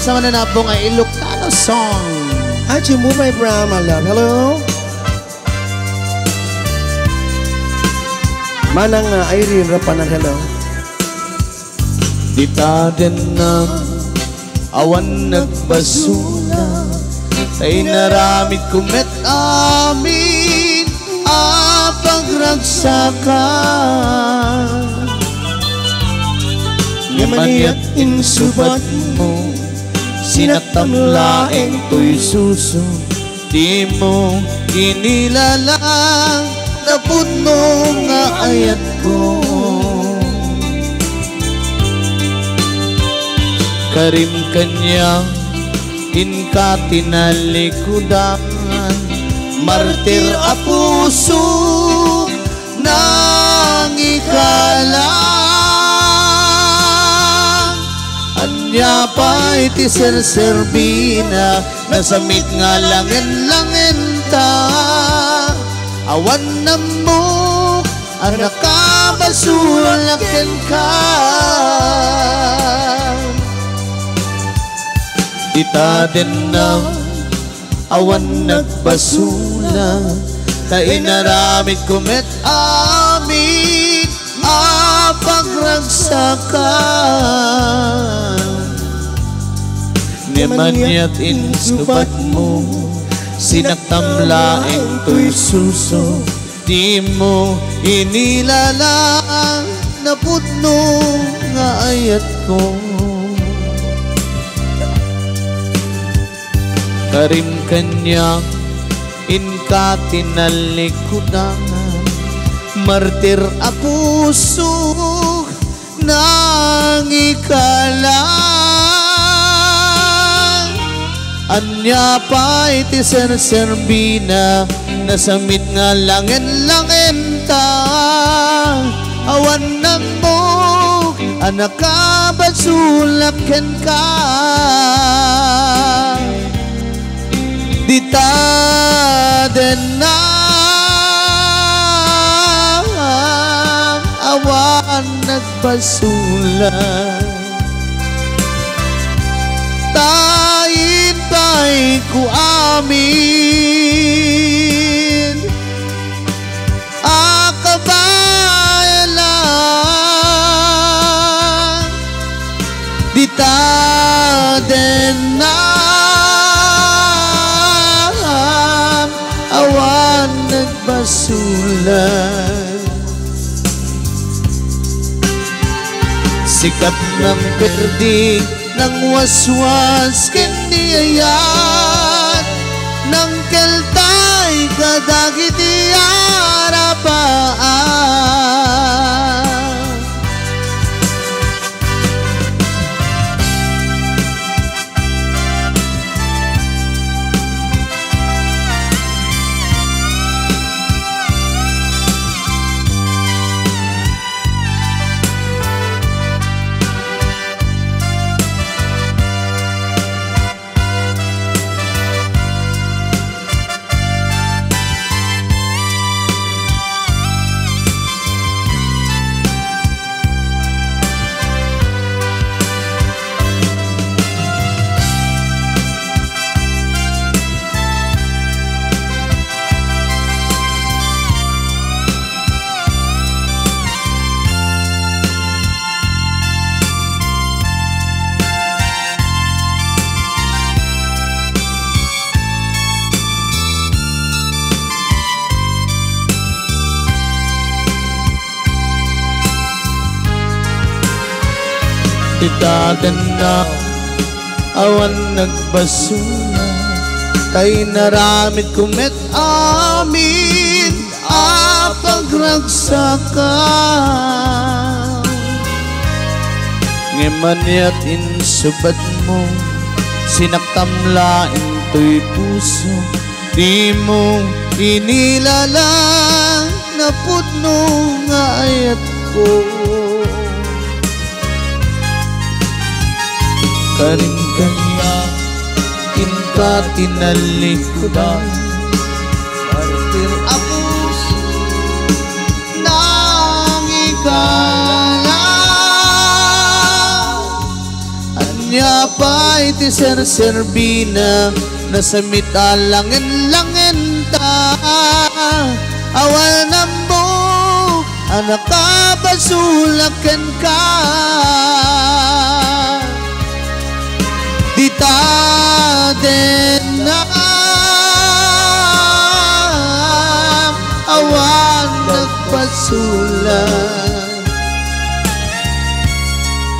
sa mananabong ay Ilocano song. Hi, Chimubay Brown, my love. Hello? Manang uh, Irene Rapanan, hello. Di ta din na awan nagbasula Tay naramid kumet amin a pagragsakan Yamaniyat insubat mo Sinatamlaeng to'y suso. Di mo inilalang Napuno nga ayat ko. Karim kanya Inka tinalikudan Martir a puso Nang ikalang Anya pa iti serserbina Nasamit nga langin-langin ta. Awan na mo Ang nakabasulakin ka. Ita din na awan nagbasula Ta inaramid kumet amin a pagragsakan Nemanyat insubat mo Sinaktamlaeng to'y suso. Di mo inilalang Napudno nga ayat ko. Karim kanya inka tinalikudan Martir a puso nang ikalang Anya pa iti serserbina Nasamit nga langin-langin ta Awan na mo Anak ka. Basulaken ka Dita din na. Awan nagbasulan Tain tay ku amin. Akabayalan Dita din na Awan nagbasulan Sikat ng perdi ng waswas kiniayan Nang keltay kadagit iarapaan Titagan na awan nagbasura Kay naramid kumet amin a pagragsakan Ngemanyat insubat mo Sinaktamlain to'y puso. Di mo inilalang Napudno nga ayat ko Karing kanya Inka tinalikudan Martir apus Nang ikala Anya pa iti ser-serbina Nasamit alangin-langin ta. Awal nambo Anak ka basulakan ka Dita din na Awan nagpasulat.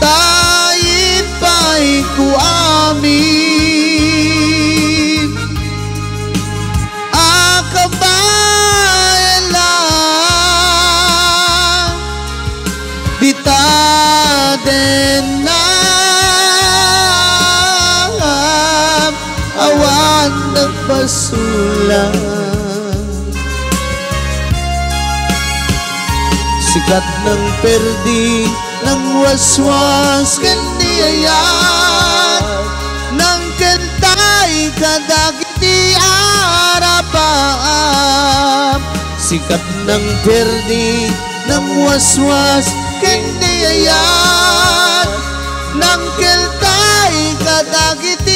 Tayin pa'y ku sulat Sikat ng perdi ng waswas kandiyayan Nang kantay kadagiti arapaan. Sikat ng perdi ng waswas kandiyayan Nang kantay kadagiti